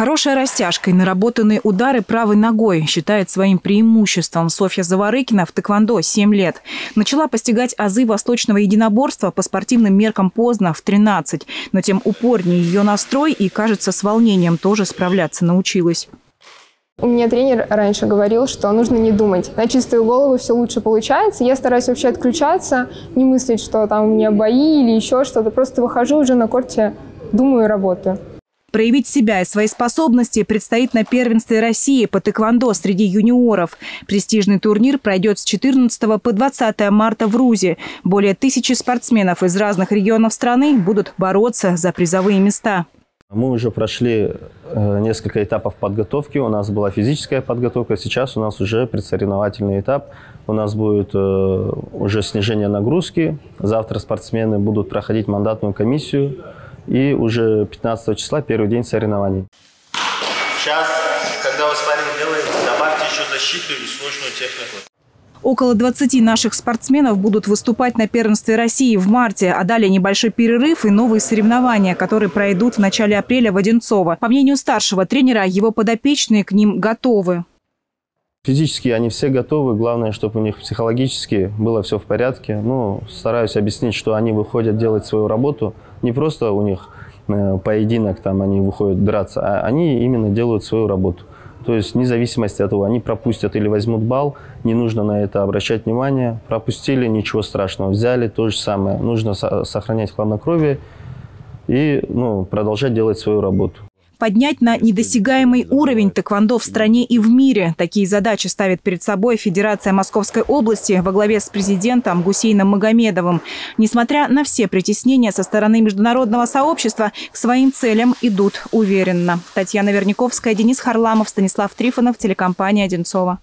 Хорошая растяжка и наработанные удары правой ногой считает своим преимуществом Софья Заворыкина в тэквондо 7 лет. Начала постигать азы восточного единоборства по спортивным меркам поздно, в 13. Но тем упорнее ее настрой и, кажется, с волнением тоже справляться научилась. У меня тренер раньше говорил, что нужно не думать. На чистую голову все лучше получается. Я стараюсь вообще отключаться, не мыслить, что там у меня бои или еще что-то. Просто выхожу уже на корте, думаю работаю. Проявить себя и свои способности предстоит на первенстве России по тэквондо среди юниоров. Престижный турнир пройдет с 14 по 20 марта в Рузе. Более тысячи спортсменов из разных регионов страны будут бороться за призовые места. Мы уже прошли э, несколько этапов подготовки. У нас была физическая подготовка, сейчас у нас уже предсоревновательный этап. У нас будет э, уже снижение нагрузки. Завтра спортсмены будут проходить мандатную комиссию. И уже 15 числа первый день соревнований. Сейчас, когда вы спарринг делаете, добавьте еще защиту и сложную технику. Около 20 наших спортсменов будут выступать на первенстве России в марте, а далее небольшой перерыв и новые соревнования, которые пройдут в начале апреля в Одинцово. По мнению старшего тренера, его подопечные к ним готовы. Физически они все готовы, главное, чтобы у них психологически было все в порядке. Ну, стараюсь объяснить, что они выходят делать свою работу. Не просто у них э, поединок, там они выходят драться, а они именно делают свою работу. То есть вне зависимости от того, они пропустят или возьмут бал, не нужно на это обращать внимание. Пропустили, ничего страшного. Взяли, то же самое. Нужно сохранять хладнокровие и ну, продолжать делать свою работу поднять на недосягаемый уровень тэквондо в стране и в мире. Такие задачи ставит перед собой Федерация Московской области во главе с президентом Гусейном Магомедовым. Несмотря на все притеснения со стороны международного сообщества, к своим целям идут уверенно. Татьяна Верняковская, Денис Харламов, Станислав Трифонов, телекомпания «Одинцова».